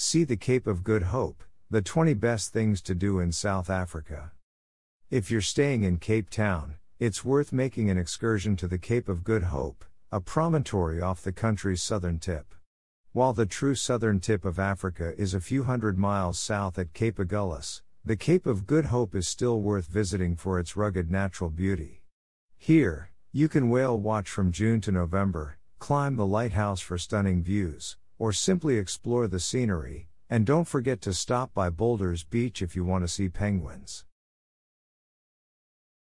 See the Cape of Good Hope, the 20 best things to do in South Africa. If you're staying in Cape Town, it's worth making an excursion to the Cape of Good Hope, a promontory off the country's southern tip. While the true southern tip of Africa is a few hundred miles south at Cape Agulhas, the Cape of Good Hope is still worth visiting for its rugged natural beauty. Here, you can whale watch from June to November, climb the lighthouse for stunning views, or simply explore the scenery, and don't forget to stop by Boulders Beach if you want to see penguins.